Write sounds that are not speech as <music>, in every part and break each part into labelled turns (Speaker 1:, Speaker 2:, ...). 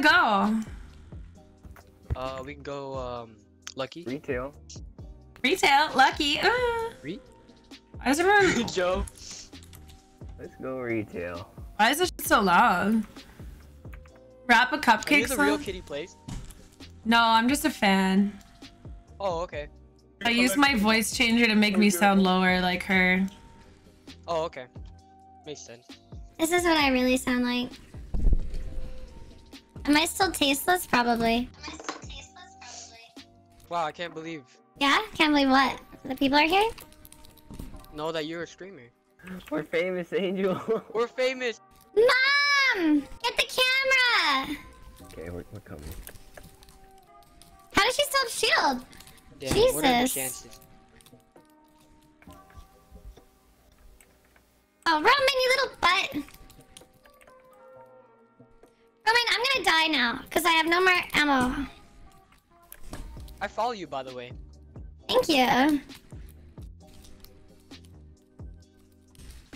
Speaker 1: go?
Speaker 2: Uh, we can go um, lucky.
Speaker 3: Retail.
Speaker 1: Retail, lucky. Uh,
Speaker 2: Re-
Speaker 1: why is everyone? <laughs>
Speaker 2: Joe.
Speaker 3: Let's go retail.
Speaker 1: Why is this shit so loud? Wrap a
Speaker 2: Are you
Speaker 1: cupcake
Speaker 2: the real? Kitty Plays?
Speaker 1: No, I'm just a fan.
Speaker 2: Oh, okay.
Speaker 1: I use my voice changer to make me sound lower like her.
Speaker 2: Oh, okay. Makes sense.
Speaker 4: This is what I really sound like. Am I still tasteless? Probably. Am I still tasteless? Probably.
Speaker 2: Wow, I can't believe
Speaker 4: Yeah? Can't believe what? The people are here?
Speaker 2: know that you're a streamer. <laughs>
Speaker 3: We're famous, Angel. <laughs>
Speaker 2: We're famous.
Speaker 4: Mom! Get the camera!
Speaker 3: okay, we're, we're coming.
Speaker 4: How does she still have shield?
Speaker 2: Damn, what are the
Speaker 4: Jesus.
Speaker 2: chances?
Speaker 4: Oh, Roman, you little butt! Gonna die now, because I have no more ammo.
Speaker 2: I follow you, by the way.
Speaker 4: Thank you.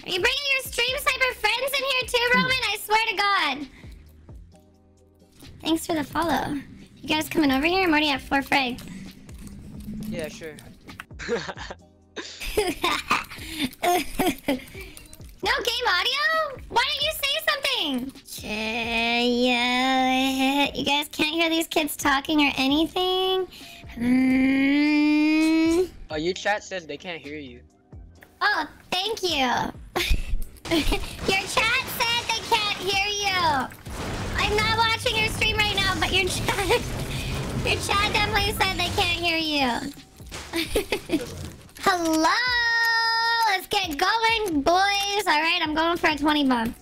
Speaker 4: Are you bringing your stream sniper friends in here too, Roman? I swear to God. Thanks for the follow. You guys coming over here? I'm already at four frags.
Speaker 2: Yeah, sure. <laughs>
Speaker 4: no game audio? Why don't you say something? Yeah, you guys can't hear these kids talking or anything? Mm.
Speaker 2: Oh, your chat says they can't hear you.
Speaker 4: Oh, thank you. <laughs> your chat said they can't hear you. I'm not watching your stream right now, but your <laughs> chat, your chat definitely said they can't hear you. <laughs> Hello, let's get going, boys. All right, I'm going for a 20 bomb.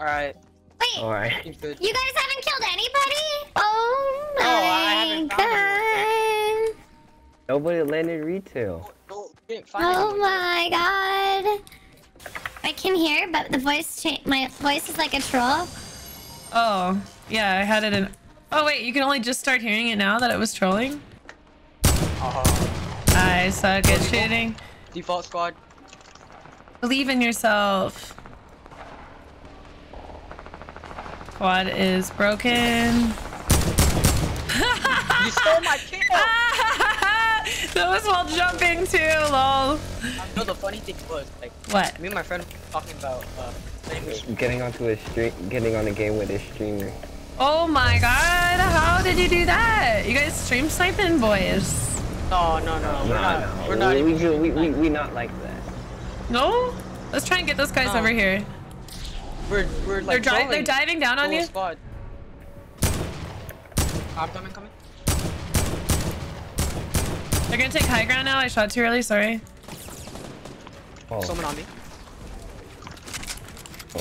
Speaker 2: Alright.
Speaker 4: Wait,
Speaker 3: Alright.
Speaker 4: you guys haven't killed anybody? Oh my
Speaker 2: No, I haven't found
Speaker 4: god.
Speaker 3: Nobody landed retail.
Speaker 2: Oh, we find
Speaker 4: Oh my god. I can hear, but the voice cha- my voice is like a troll.
Speaker 1: Oh, yeah, I had it in. Oh wait, you can only just start hearing it now that it was trolling.
Speaker 2: Uh,
Speaker 1: I suck at shooting.
Speaker 2: default squad.
Speaker 1: Believe in yourself. Quad is broken.
Speaker 2: You stole my kill!
Speaker 1: that was while jumping too, lol.
Speaker 2: No, the funny thing was, like,
Speaker 1: What?
Speaker 2: me and my friend were talking about, uh,
Speaker 3: Getting onto a stream, getting on a game with a streamer.
Speaker 1: Oh my god, how did you do that? You guys stream sniping, boys.
Speaker 2: No, no, no, we're
Speaker 3: Nah,
Speaker 2: not,
Speaker 3: nah,
Speaker 2: we're not
Speaker 3: we,
Speaker 2: even
Speaker 3: we, do- we, we, we not like that.
Speaker 1: No? Let's try and get those guys
Speaker 2: No.
Speaker 1: over here.
Speaker 2: We're, we're
Speaker 1: They're,
Speaker 2: like,
Speaker 1: dri- they're diving down on you.
Speaker 2: Squad. I'm coming, coming.
Speaker 1: They're gonna take high ground now. I shot too early, sorry.
Speaker 3: Oh,
Speaker 2: Someone on me.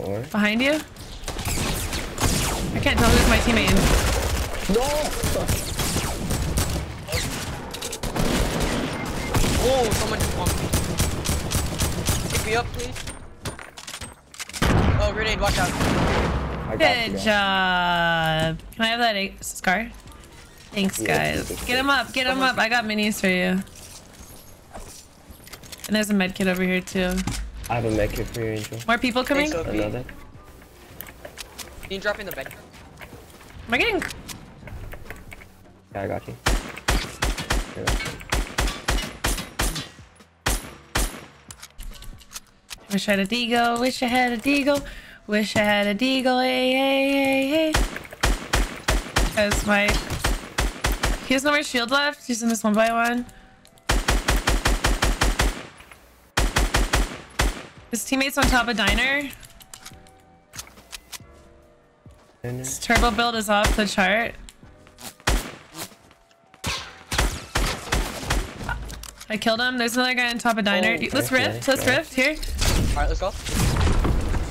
Speaker 3: or
Speaker 1: Behind you? I can't tell who's my teammate. No.
Speaker 2: Oh, someone just bumped me. Pick me up, please. Oh, grenade, watch out.
Speaker 3: I you.
Speaker 1: Good job. Can I have that eight scar? Thanks,
Speaker 3: Yeah,
Speaker 1: guys. Get him up. Get him up. I got minis for you. And there's a med kit over here too.
Speaker 3: I have a med kit for you, Angel.
Speaker 1: More people coming?
Speaker 2: so. Okay.
Speaker 3: Another.
Speaker 2: Can you drop in the bed?
Speaker 1: Am I getting?
Speaker 3: Yeah, I got you. Yeah.
Speaker 1: Wish I had a deagle. Wish I had a deagle. Wish I had a deagle. Hey, hey, hey, hey. Because my. He has no more shield left. He's in this one by one. His teammate's on top of diner. His turbo build is off the chart. I killed him. There's another guy on top of diner.
Speaker 3: Oh,
Speaker 1: let's
Speaker 3: okay,
Speaker 1: rift. Let's
Speaker 3: okay.
Speaker 1: rift here.
Speaker 2: Alright, let's go.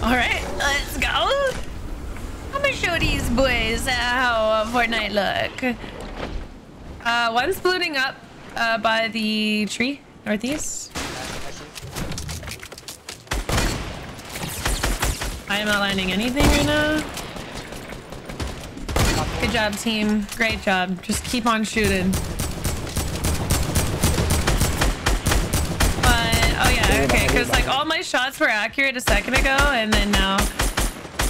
Speaker 1: All right, let's go. I'm gonna show these boys uh, how uh, Fortnite look. Uh, one's ballooning up uh, by the tree northeast.
Speaker 2: I.
Speaker 1: I am not landing anything right now. Good job, team. Great job. Just keep on shooting. But, oh yeah, okay, because like all my shots were accurate a second ago, and then now,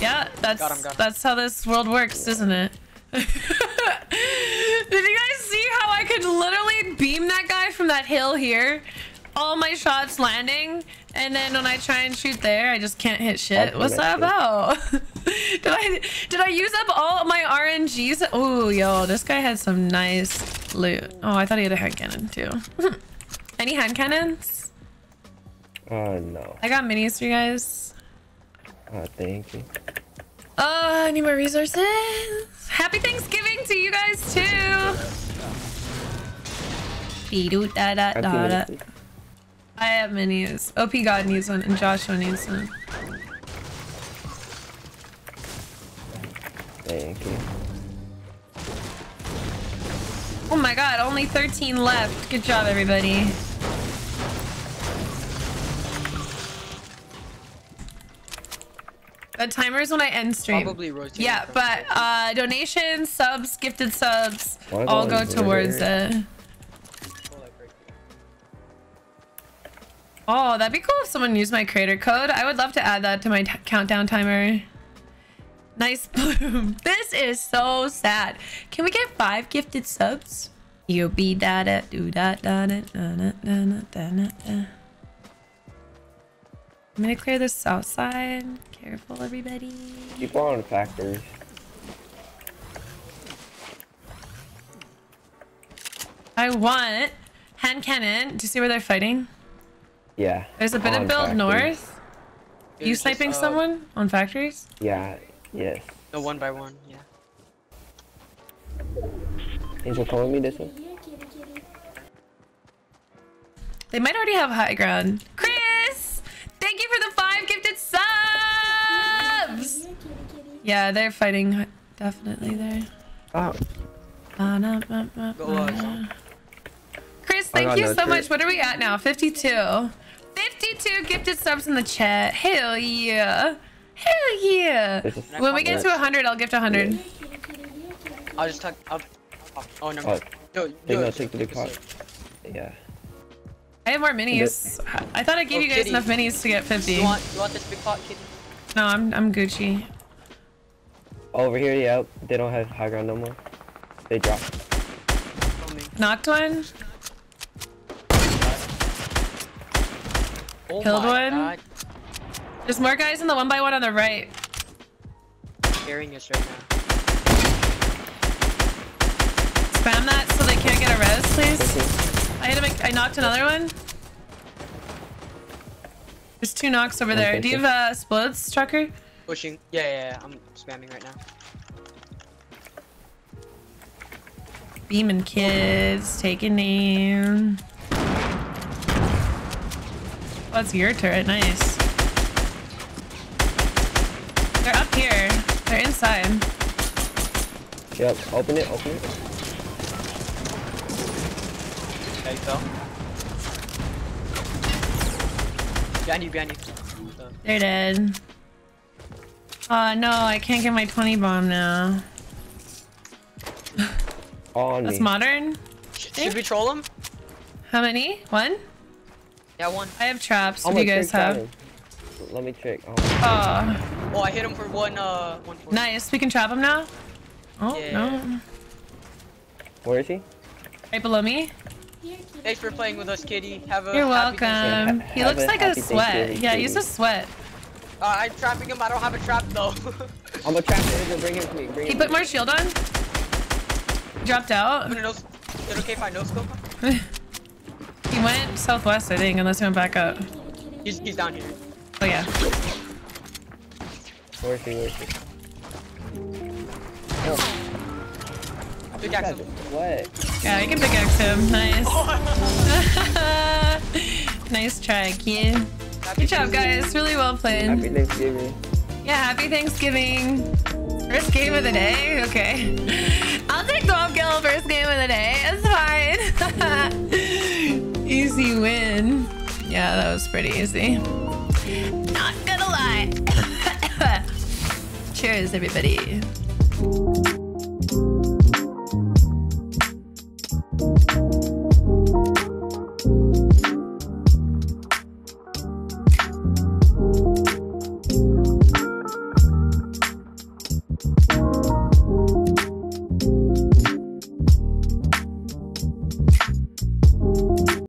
Speaker 1: yeah, that's
Speaker 2: Got him, got him.
Speaker 1: that's how this world works, isn't it? <laughs> Did you guys see how I could literally beam that guy from that hill here? All my shots landing, and then when I try and shoot there, I just can't hit shit. What's that about? <laughs> did I did I use up all my RNGs? Oh, yo, this guy had some nice loot. Oh, I thought he had a hand cannon too. <laughs> Any hand cannons?
Speaker 3: Oh no.
Speaker 1: I got minis for you guys.
Speaker 3: Oh, thank you.
Speaker 1: Oh, I need more resources. Happy Thanksgiving to you guys too. Da, da, da. I have minis. OP God needs one and Joshua needs one.
Speaker 3: Thank you.
Speaker 1: Oh my god, only 13 left. Good job, everybody. The timer's when I end stream.
Speaker 2: Probably rotate.
Speaker 1: Yeah, but uh, donations, subs, gifted subs,
Speaker 3: Why
Speaker 1: all go
Speaker 3: I
Speaker 1: towards
Speaker 3: murder?
Speaker 1: it.
Speaker 2: Oh, like right here.
Speaker 1: That'd be cool if someone used my creator code. I would love to add that to my t- countdown timer. Nice <laughs> bloom. This is so sad. Can we get five gifted subs? You be da da do da da da da da da da da da da. I'm gonna clear this south side. Careful, everybody.
Speaker 3: Keep on factories.
Speaker 1: I want hand cannon. Do you see where they're fighting?
Speaker 3: Yeah.
Speaker 1: There's a bit of build
Speaker 3: factories.
Speaker 1: north.
Speaker 2: It
Speaker 1: You
Speaker 2: was just,
Speaker 1: sniping
Speaker 2: uh,
Speaker 1: someone on factories?
Speaker 3: Yeah. Yes.
Speaker 2: No, one by one. Yeah.
Speaker 3: Angel, come with me this one.
Speaker 1: They might already have high ground. Chris! Yeah, they're fighting definitely there.
Speaker 3: Oh.
Speaker 2: Go,
Speaker 1: Chris, thank you so much. What are we at now? 52. 52 gifted subs in the chat. Hell yeah. Hell yeah. When we get to 100, I'll gift 100.
Speaker 2: I'll just tuck up. Oh, oh no.
Speaker 3: Oh,
Speaker 2: No,
Speaker 3: they
Speaker 2: no,
Speaker 3: take the big pot. Yeah.
Speaker 1: I have more minis. I thought I gave
Speaker 2: Oh,
Speaker 1: you guys
Speaker 2: kitty.
Speaker 1: enough minis to get 50.
Speaker 2: You want, you want this big pot, kitty?
Speaker 1: No, I'm, I'm Gucci.
Speaker 3: Over here, yeah. They don't have high ground no more. They dropped.
Speaker 1: Knocked one.
Speaker 2: Oh
Speaker 1: Killed
Speaker 2: my
Speaker 1: one?
Speaker 2: God.
Speaker 1: There's more guys in the one by one on the right.
Speaker 2: Carrying us right now.
Speaker 1: Spam that so they can't get a res, please. I hit him. I knocked another one. There's two knocks over there. Do you have uh, splits, trucker?
Speaker 2: Pushing. Yeah, yeah, yeah. I'm spamming right now.
Speaker 1: Beaming kids, taking aim. Oh, your turret. Nice. They're up here. They're inside.
Speaker 3: Yep. Open it. Open it.
Speaker 2: Yeah, you fell. Behind you, behind you.
Speaker 1: They're dead. Oh no, I can't get my 20 bomb now. <laughs>
Speaker 3: On
Speaker 1: That's
Speaker 3: me.
Speaker 1: modern.
Speaker 2: sh- should we troll him?
Speaker 1: How many? One?
Speaker 2: Yeah, one.
Speaker 1: I have traps.
Speaker 3: I'm
Speaker 1: What do you guys have?
Speaker 3: Simon. Let me check. Oh.
Speaker 1: Oh,
Speaker 2: Oh, I hit him for one, uh, one forty.
Speaker 1: nice. We can trap him now. Oh
Speaker 2: Yeah.
Speaker 1: no,
Speaker 3: Where is he?
Speaker 1: right below me.
Speaker 2: Thanks for playing with us, kitty. Have a
Speaker 1: You're welcome.
Speaker 2: Thanksgiving.
Speaker 1: He
Speaker 3: Have
Speaker 1: looks like a sweat. Yeah, he's a sweat.
Speaker 2: Uh, I'm trapping him. I don't have a trap though. <laughs>
Speaker 3: I'm gonna trap the Angel. Bring him to me. Bring
Speaker 1: He
Speaker 3: him
Speaker 1: put
Speaker 3: to
Speaker 1: more shield on. Dropped out.
Speaker 2: I'm no. Is it okay if I no scope? <laughs>
Speaker 1: He went southwest, I think, unless he went back up.
Speaker 2: He's he's down here.
Speaker 1: Oh yeah.
Speaker 3: Where is he? Where is he?
Speaker 2: Big
Speaker 3: Guys,
Speaker 2: axe. him.
Speaker 3: What?
Speaker 1: Yeah, you can pickaxe him. Nice. <laughs> nice try, kid. Good job, guys. Really well played.
Speaker 3: Happy Thanksgiving.
Speaker 1: Yeah, happy Thanksgiving. First game of the day? Okay. <laughs> I'll take the bomb kill first game of the day. It's fine. <laughs> easy win. Yeah, that was pretty easy. Not gonna lie. <laughs> Cheers, everybody.